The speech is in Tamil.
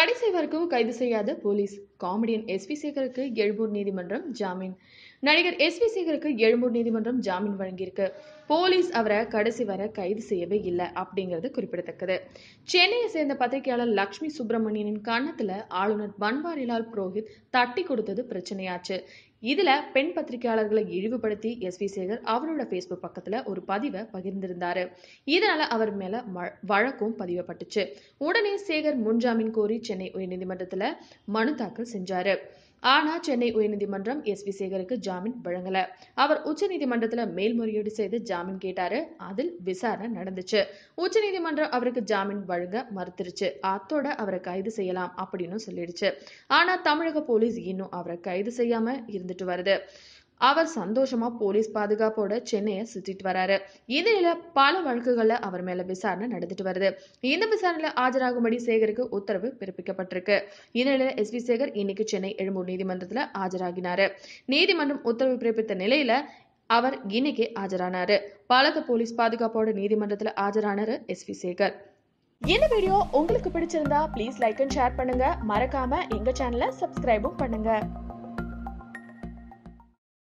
கடைசி வரைக்கும் கைது செய்யாத போலீஸ். காமெடியன் எஸ் வி சேகருக்கு எழும்பூர் நீதிமன்றம் ஜாமீன். நடிகர் எஸ் வி சேகருக்கு எழும்பூர் நீதிமன்றம் ஜாமீன் வழங்கியிருக்கு. போலீஸ் அவரை கடைசி வரை கைது செய்யவே இல்லை அப்படிங்கிறது குறிப்பிடத்தக்கது. சென்னையை சேர்ந்த பத்திரிகையாளர் லக்ஷ்மி சுப்பிரமணியனின் கன்னத்துல ஆளுநர் பன்வாரிலால் புரோஹித் தட்டி கொடுத்தது பிரச்சனையாச்சு. இதுல பெண் பத்திரிகையாளர்களை இழிவுபடுத்தி எஸ் வி சேகர் அவரோட ஃபேஸ்புக் பக்கத்துல ஒரு பதிவை பகிர்ந்திருந்தாரு. இதனால அவர் மேல வ- வழக்கும் பதிவப்பட்டுச்சு உடனே சேகர் முன்ஜாமீன் கோரி சென்னை உயர்நீதிமன்றத்துல மனு தாக்கல் செஞ்சாரு. ஆனா சென்னை உயர்நீதிமன்றம் எஸ். வி சேகருக்கு ஜாமீன் வழங்கல. அவர் உச்சநீதிமன்றத்துல மேல்முறையீடு செய்து ஜாமீன் கேட்டாரு. அதில் விசாரணை நடந்துச்சு. உச்சநீதிமன்றம் அவருக்கு ஜாமீன் வழங்க மறுத்துருச்சு. அத்தோட அவரை கைது செய்யலாம் அப்படின்னு சொல்லிடுச்சு. ஆனா தமிழக போலீஸ் இன்னும் அவரை கைது செய்யாம இருந்துட்டு வருது. அவர் சந்தோஷமா போலீஸ் பாதுகாப்போட சென்னையை சுத்திட்டு வராரு. இந்த பல வழக்குகள்ல அவர் மேல விசாரணை நடந்துட்டு வருது. இந்த விசாரணையில ஆஜராகும்படி சேகருக்கு உத்தரவு பிறப்பிக்கப்பட்டிருக்கு. இந்த எஸ் வி சேகர் இன்னைக்கு சென்னை எழும்பூர் நீதிமன்றத்துல ஆஜராகினாரு. நீதிமன்றம் உத்தரவு பிறப்பித்த நிலையில அவர் இன்னைக்கு ஆஜரானாரு. பலத்த போலீஸ் பாதுகாப்போட நீதிமன்றத்துல ஆஜரானாரு எஸ் வி சேகர். இந்த வீடியோ உங்களுக்கு பிடிச்சிருந்தா ப்ளீஸ் லைக் அண்ட் ஷேர் பண்ணுங்க. மறக்காம எங்க சேனலை சப்ஸ்கிரைபும் பண்ணுங்க.